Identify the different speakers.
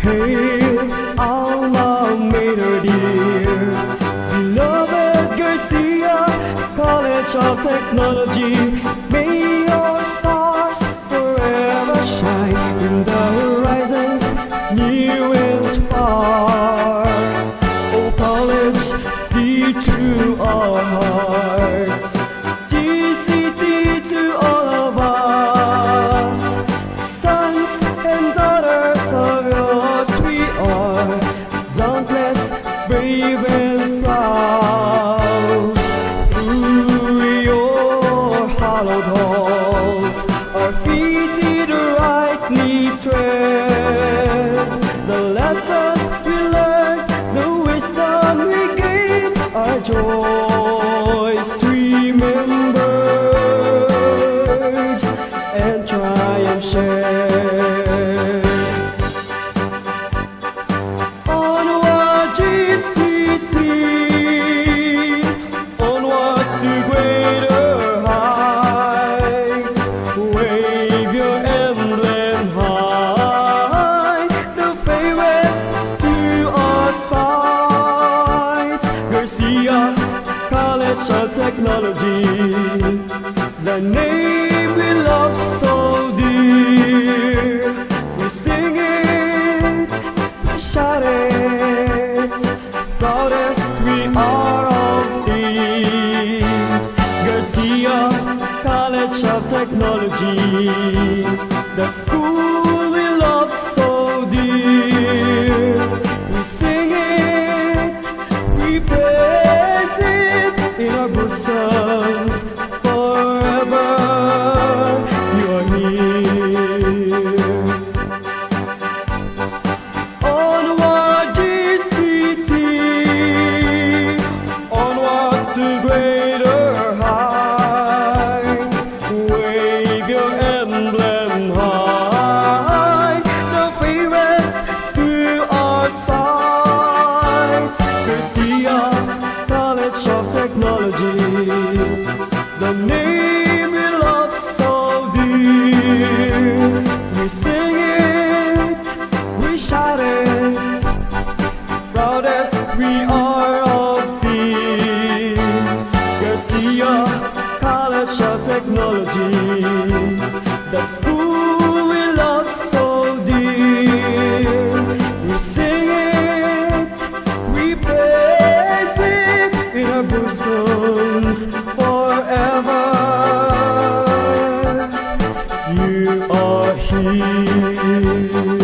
Speaker 1: hail alma mater dear. Beloved Garcia, College of Technology, may your stars forever shine in the horizons near and far. Oh, college, dear to our hearts, Technology, the name we love so dear. We sing it we shout it, proudest we are of thee. Garcia College of Technology, the school Your emblem high, Of Technology, the school we love so dear. We sing it, we praise it in our bosoms forever. You are here